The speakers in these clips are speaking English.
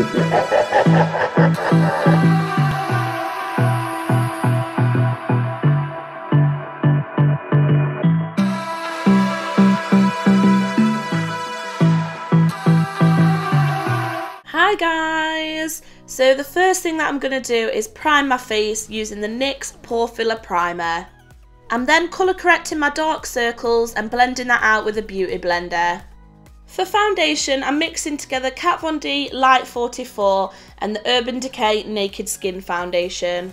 Hi guys! So the first thing that I'm going to do is prime my face using the NYX Pore Filler Primer. I'm then colour correcting my dark circles and blending that out with a beauty blender. For foundation, I'm mixing together Kat Von D Light 44 and the Urban Decay Naked Skin Foundation.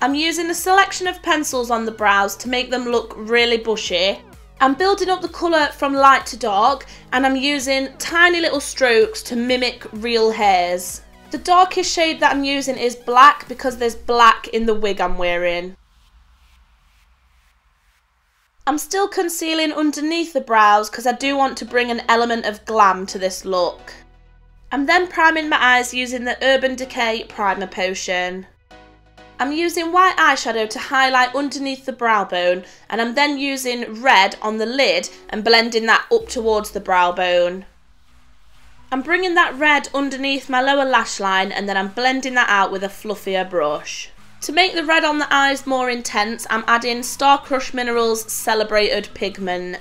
I'm using a selection of pencils on the brows to make them look really bushy I'm building up the colour from light to dark and I'm using tiny little strokes to mimic real hairs. The darkest shade that I'm using is black because there's black in the wig I'm wearing. I'm still concealing underneath the brows because I do want to bring an element of glam to this look. I'm then priming my eyes using the Urban Decay Primer Potion. I'm using white eyeshadow to highlight underneath the brow bone and I'm then using red on the lid and blending that up towards the brow bone. I'm bringing that red underneath my lower lash line and then I'm blending that out with a fluffier brush. To make the red on the eyes more intense, I'm adding Star Crushed Minerals Celebrated Pigment.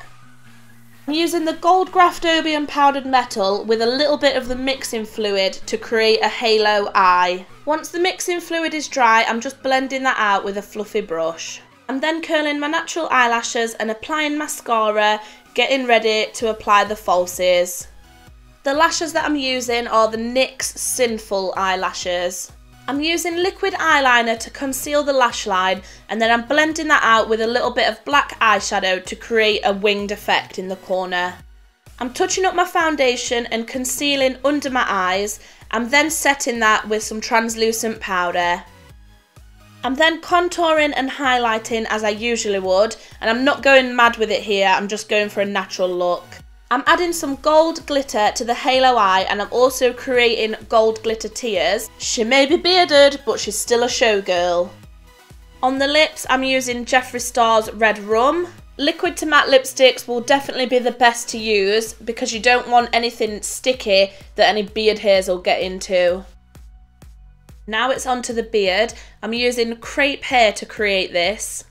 I'm using the Gold Graftobian powdered metal with a little bit of the mixing fluid to create a halo eye. Once the mixing fluid is dry, I'm just blending that out with a fluffy brush. I'm then curling my natural eyelashes and applying mascara, getting ready to apply the falsies. The lashes that I'm using are the NYX Sinful eyelashes. I'm using liquid eyeliner to conceal the lash line and then I'm blending that out with a little bit of black eyeshadow to create a winged effect in the corner. I'm touching up my foundation and concealing under my eyes. I'm then setting that with some translucent powder. I'm then contouring and highlighting as I usually would and I'm not going mad with it here, I'm just going for a natural look. I'm adding some gold glitter to the halo eye and I'm also creating gold glitter tears. She may be bearded, but she's still a showgirl. On the lips, I'm using Jeffree Star's Red Rum. Liquid to matte lipsticks will definitely be the best to use because you don't want anything sticky that any beard hairs will get into. Now it's onto the beard. I'm using crepe hair to create this.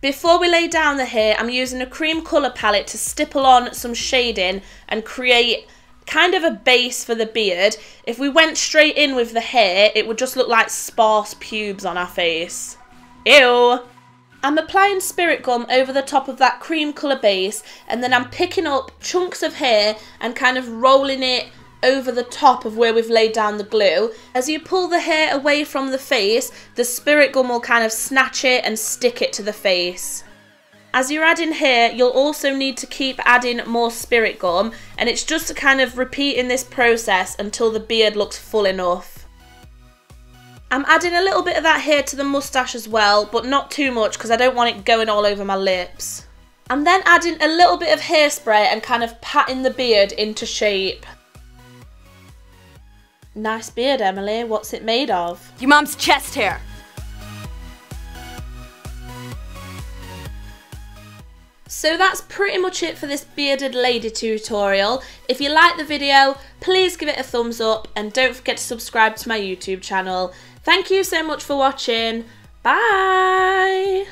Before we lay down the hair, I'm using a cream colour palette to stipple on some shading and create kind of a base for the beard. If we went straight in with the hair, it would just look like sparse pubes on our face. Ew! I'm applying spirit gum over the top of that cream colour base and then I'm picking up chunks of hair and kind of rolling it over the top of where we've laid down the glue. As you pull the hair away from the face, the spirit gum will kind of snatch it and stick it to the face. As you're adding hair, you'll also need to keep adding more spirit gum and it's just to kind of repeating this process until the beard looks full enough. I'm adding a little bit of that hair to the moustache as well, but not too much because I don't want it going all over my lips. I'm then adding a little bit of hairspray and kind of patting the beard into shape. Nice beard, Emily. What's it made of? Your mom's chest hair. So that's pretty much it for this bearded lady tutorial. If you like the video, please give it a thumbs up and don't forget to subscribe to my YouTube channel. Thank you so much for watching. Bye!